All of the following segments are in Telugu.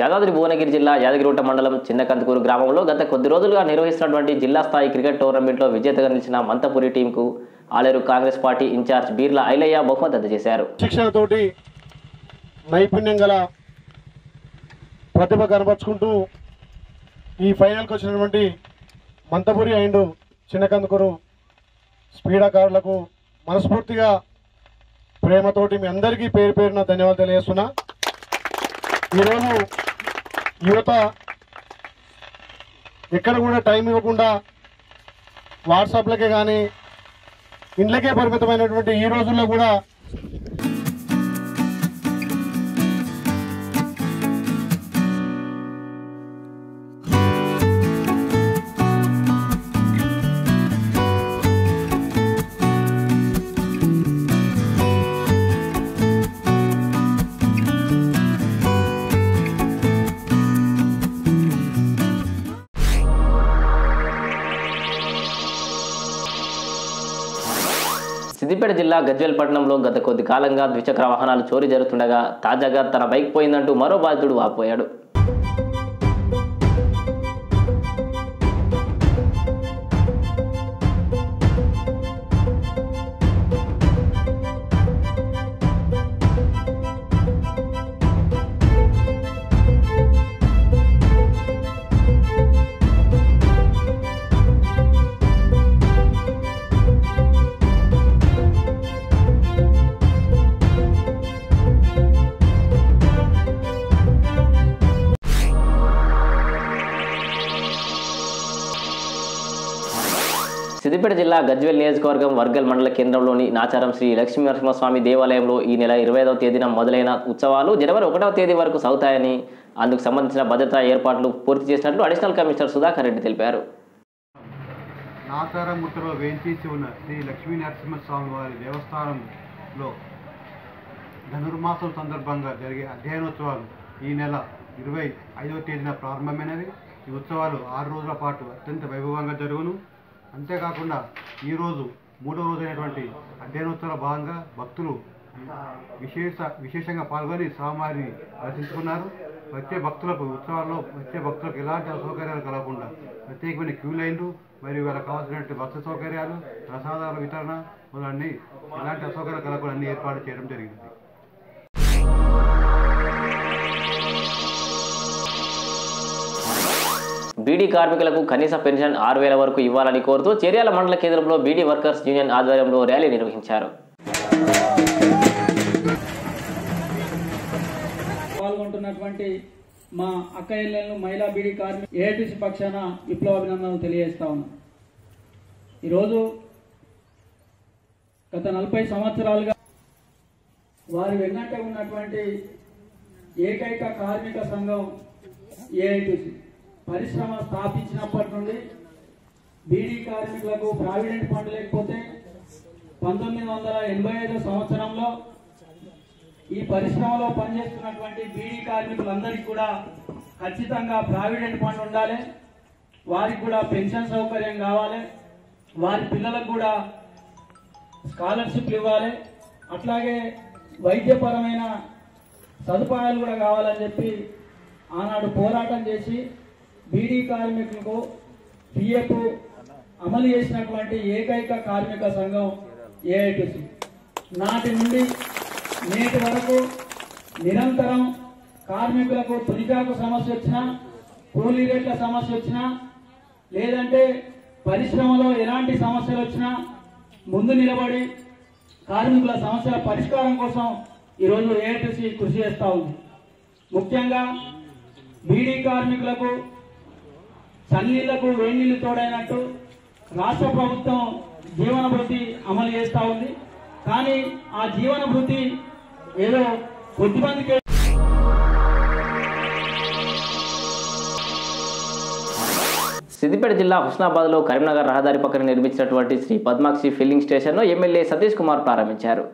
యాదాద్రి భువనగిరి జిల్లా యాదగిరిగుట్ట మండలం చిన్నకందుకూరు గ్రామంలో గత కొద్ది రోజులుగా నిర్వహిస్తున్నటువంటి జిల్లా స్థాయి క్రికెట్ టోర్నమెంట్లో విజేతగా నిలిచిన మంతపురి టీంకు ఆలేరు కాంగ్రెస్ పార్టీ ఇన్ఛార్జ్ బీర్ల ఐలయ్య బహుమతి అందజేశారు. శిక్షణతోటి నైపుణ్యం గల ప్రతిభ కనపరుచుకుంటూ ఈ ఫైనల్కి వచ్చినటువంటి మంతపురి అండ్ చిన్నకందుకూరు స్పీడాకారులకు మనస్ఫూర్తిగా ప్రేమతోటి మీ అందరికీ పేరు పేరున ధన్యవాదాలు తెలియజేస్తున్నా. ఈరోజు యువత ఎక్కడ కూడా టైం ఇవ్వకుండా వాట్సాప్లకే కానీ ఇండ్లకే పరిమితమైనటువంటి ఈ రోజుల్లో కూడా సిద్దిపేట జిల్లా గజ్వేల్పట్నంలో గత కొద్ది కాలంగా ద్విచక్ర వాహనాలు చోరీ జరుగుతుండగా తాజాగా తన బైక్ పోయిందంటూ మరో బాధితుడు వాపోయాడు సిద్దిపేట జిల్లా గజ్వేల్ నియోజకవర్గం వర్గల్ మండల కేంద్రంలోని నాచారం శ్రీ లక్ష్మీ నరసింహస్వామి దేవాలయంలో ఈ నెల ఇరవై ఐదవ తేదీన మొదలైన ఉత్సవాలు జనవరి ఒకటవ తేదీ వరకు సాగుతాయని అందుకు సంబంధించిన భద్రతా ఏర్పాట్లు పూర్తి చేసినట్లు అడిషనల్ కమిషనర్ సుధాకర్ రెడ్డి తెలిపారు. నాచారం నాచారముట్టలో వేయించేసి ఉన్న శ్రీ లక్ష్మీ నరసింహస్వామి వారి దేవస్థానంలో ధనుర్మాసం సందర్భంగా జరిగే అధ్యయనోత్సవాలు ఈ నెల ఇరవై ఐదవ తేదీన ప్రారంభమైనవి. ఈ ఉత్సవాలు ఆరు రోజుల పాటు అత్యంత వైభవంగా జరుగును. అంతేకాకుండా ఈరోజు మూడో రోజైనటువంటి అధ్యయనోత్సవ భాగంగా భక్తులు విశేష విశేషంగా పాల్గొని స్వామివారిని దర్శించుకున్నారు. వచ్చే భక్తులకు ఉత్సవాల్లో వచ్చే భక్తులకు ఎలాంటి అసౌకర్యాలు కలగకుండా ప్రత్యేకమైన క్యూ లైన్లు మరియు వాళ్ళకి కావాల్సినటువంటి బస్సు సౌకర్యాలు ప్రసాదాల వితరణ మొదలన్నీ ఎలాంటి అసౌకర్యాలు కలగకుండా అన్ని ఏర్పాటు చేయడం జరిగింది. బీడీ కార్మికులకు కనీస పెన్షన్ ఆరు వేల వరకు ఇవ్వాలని కోరుతూ చర్యాల మండల కేంద్రంలో బీడీ వర్కర్స్ యూనియన్ ఆధ్వర్యంలో ర్యాలీ నిర్వహించారు. పాల్గొంటున్నటువంటి మా అక్క ఇళ్ళను మహిళా బీడీ కార్మిక ఏఐటీసీ పక్షాన విప్లవాభినందనలు తెలియజేస్తా ఉన్నాం. ఈరోజు గత నలభై సంవత్సరాలుగా వారి వెన్నట్టే ఉన్నటువంటి ఏకైక కార్మిక సంఘం ఏఐటీసీ. పరిశ్రమ స్థాపించినప్పటి నుండి బీడీ కార్మికులకు ప్రావిడెంట్ ఫండ్ లేకపోతే పంతొమ్మిది వందల ఎనభై ఐదో సంవత్సరంలో ఈ పరిశ్రమలో పనిచేస్తున్నటువంటి బీడీ కార్మికులందరికీ కూడా ఖచ్చితంగా ప్రావిడెంట్ ఫండ్ ఉండాలి. వారికి కూడా పెన్షన్ సౌకర్యం కావాలి. వారి పిల్లలకు కూడా స్కాలర్షిప్లు ఇవ్వాలి. అట్లాగే వైద్యపరమైన సదుపాయాలు కూడా కావాలని చెప్పి ఆనాడు పోరాటం చేసి బీడీ కార్మికులకు బిఎఫ్ అమలు చేసినటువంటి ఏకైక కార్మిక సంఘం ఏఐటిసి. నాటి నుండి నేటి వరకు నిరంతరం కార్మికులకు తొలికాకు సమస్య వచ్చినా కూలీ రేట్ల సమస్య వచ్చినా లేదంటే పరిశ్రమలో ఎలాంటి సమస్యలు వచ్చినా ముందు నిలబడి కార్మికుల సమస్యల పరిష్కారం కోసం ఈరోజు ఏఐటిసి కృషి చేస్తూ ఉంది. ముఖ్యంగా బీడీ కార్మికులకు చన్నీళ్ళకు వేణీళ్ళు తోడైనట్టు రాష్ట్ర ప్రభుత్వం జీవన భృతి అమలు చేస్తూ ఉంది. కానీ ఆ జీవన భృతి ఏదో కొద్దిమందికే సిద్దిపేట జిల్లా హుస్నాబాద్లో కరీంనగర్ రహదారి పక్కన నిర్మించినటువంటి శ్రీ పద్మాక్షి ఫిల్లింగ్ స్టేషన్ను ఎమ్మెల్యే సతీష్ కుమార్ ప్రారంభించారు.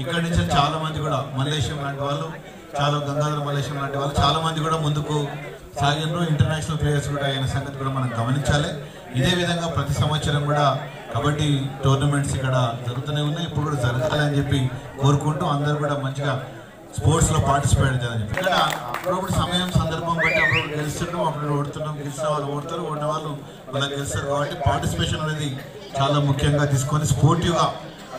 ఇక్కడి నుంచి చాలా మంది కూడా మలేషియం లాంటి వాళ్ళు చాలా గంగాధర మలేషియం లాంటి వాళ్ళు చాలా మంది కూడా ముందుకు సాగినారు. ఇంటర్నేషనల్ ప్లేయర్స్ కూడా అయిన సంగతి కూడా మనం గమనించాలి. ఇదే విధంగా ప్రతి సంవత్సరం కూడా కబడ్డీ టోర్నమెంట్స్ ఇక్కడ జరుగుతూనే ఉన్నాయి. ఇప్పుడు కూడా జరగాలని చెప్పి కోరుకుంటూ అందరూ కూడా మంచిగా స్పోర్ట్స్లో పార్టిసిపేట్ చేయాలని చెప్పి. ఇక్కడ అప్పుడప్పుడు సమయం సందర్భం బట్టి అప్పుడు గెలుస్తున్నాం అప్పుడు ఓడుతున్నాం గెలిచిన వాళ్ళు ఓడతారు ఓడిన వాళ్ళు వాళ్ళకి గెలుస్తారు. కాబట్టి పార్టిసిపేషన్ అనేది చాలా ముఖ్యంగా తీసుకొని స్పోర్టివ్గా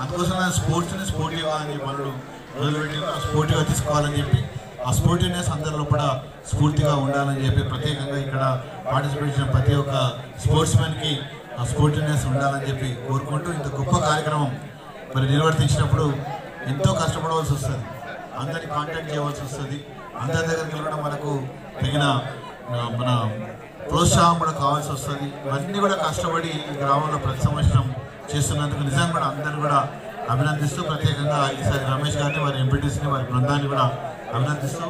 అందుకోసం ఆయన స్పోర్ట్స్ని స్పోర్టివ్గా అని చెప్పి వాళ్ళు మొదలుపెట్టి స్పోర్టివ్గా తీసుకోవాలని చెప్పి ఆ స్పోర్టివ్నెస్ అందరిలో కూడా స్ఫూర్తిగా ఉండాలని చెప్పి ప్రత్యేకంగా ఇక్కడ పార్టిసిపేట్ చేసిన ప్రతి ఒక్క స్పోర్ట్స్ మ్యాన్కి ఆ స్పోర్టివ్నెస్ ఉండాలని చెప్పి కోరుకుంటూ ఇంత గొప్ప కార్యక్రమం మరి నిర్వర్తించినప్పుడు ఎంతో కష్టపడవలసి వస్తుంది. అందరిని కాంటాక్ట్ చేయవలసి వస్తుంది. అందరి దగ్గరికి వెళ్ళడం మనకు తగిన మన ప్రోత్సాహం కూడా కావాల్సి వస్తుంది. ఇవన్నీ కూడా కష్టపడి ఈ గ్రామంలో ప్రతి సంవత్సరం చేస్తున్నందుకు నిజంగా కూడా అందరూ కూడా అభినందిస్తూ ప్రత్యేకంగా ఈసారి రమేష్ గారిని వారి ఎంపీటీసీని వారి బృందాన్ని కూడా అభినందిస్తూ